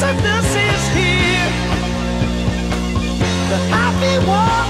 Exodus is here. The happy one.